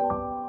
you.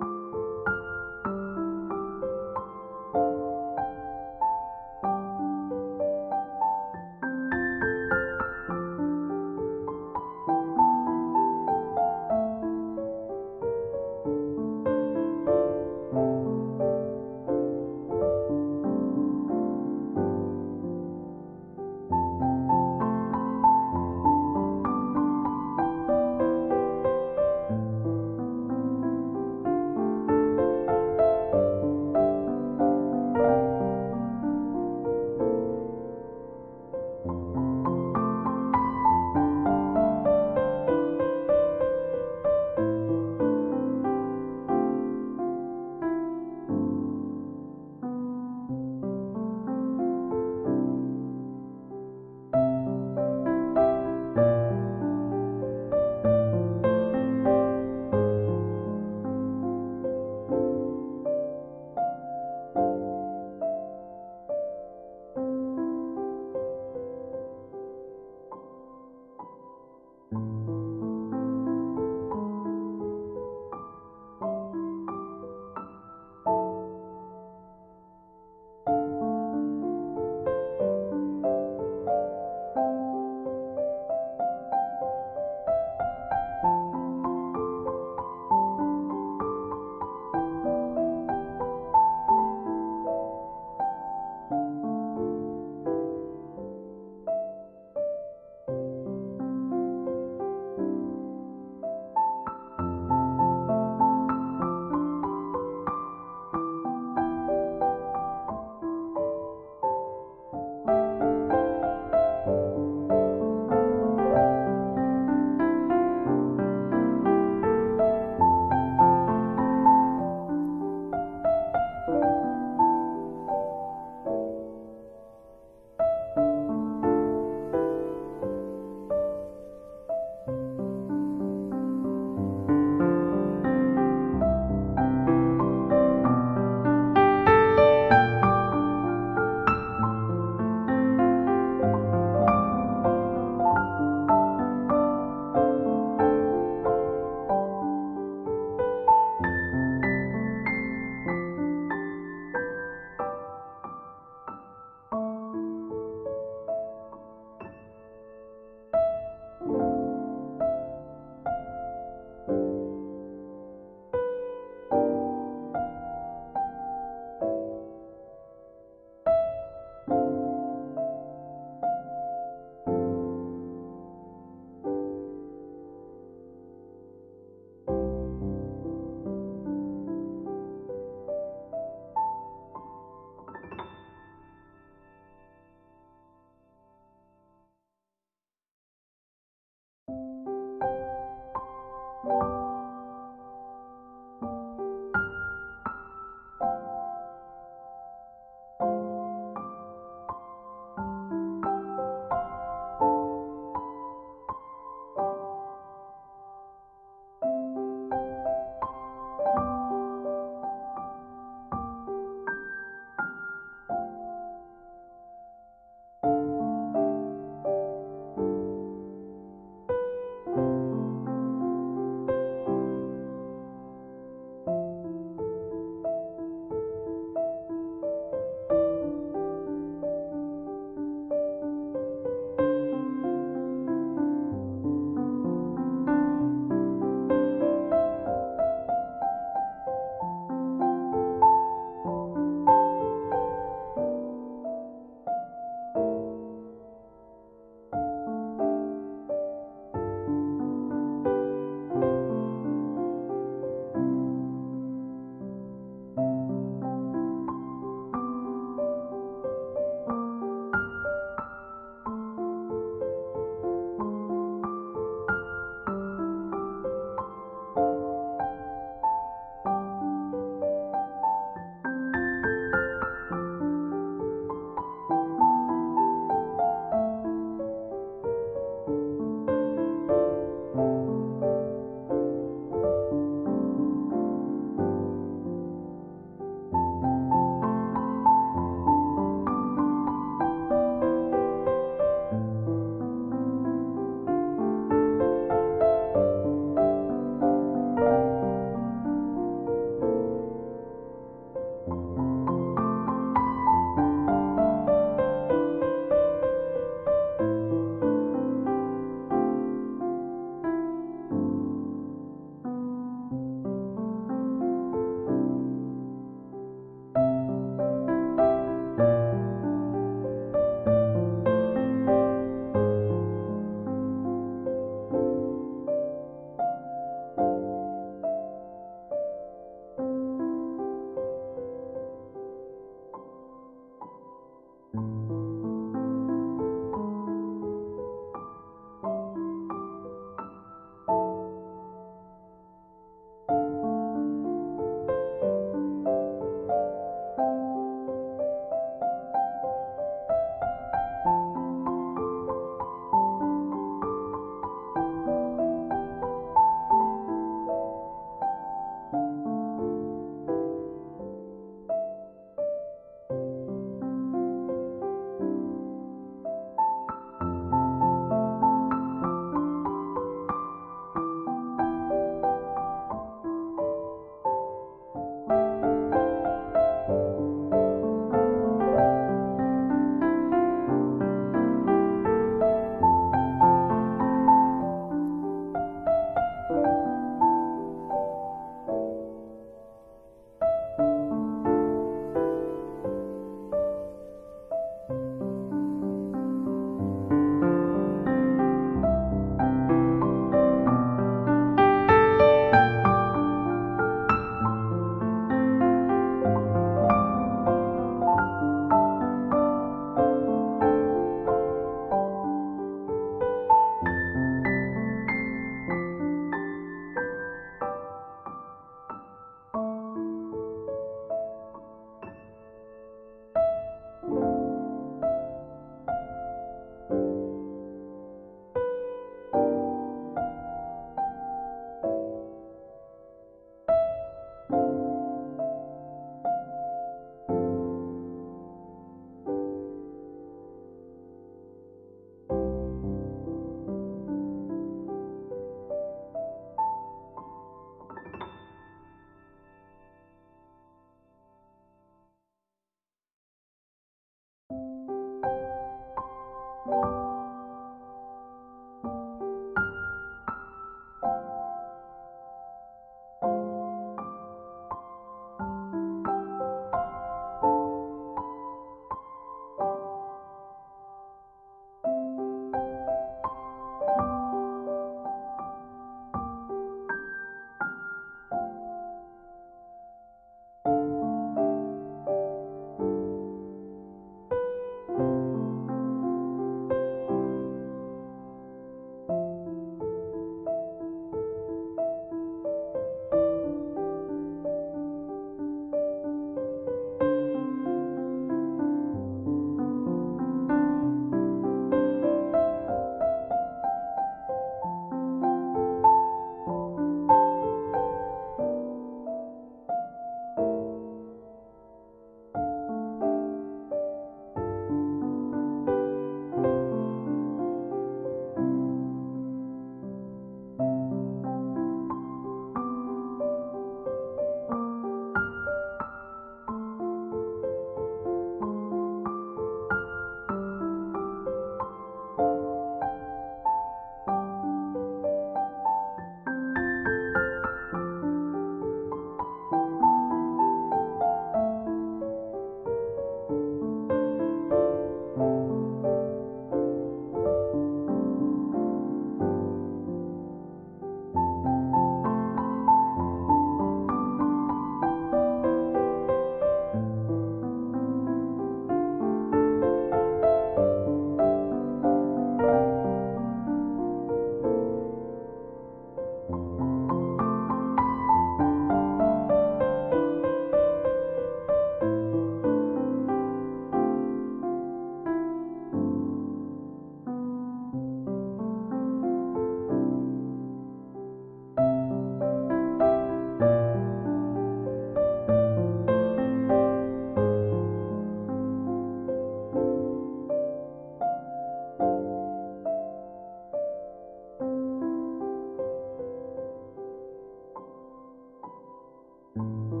You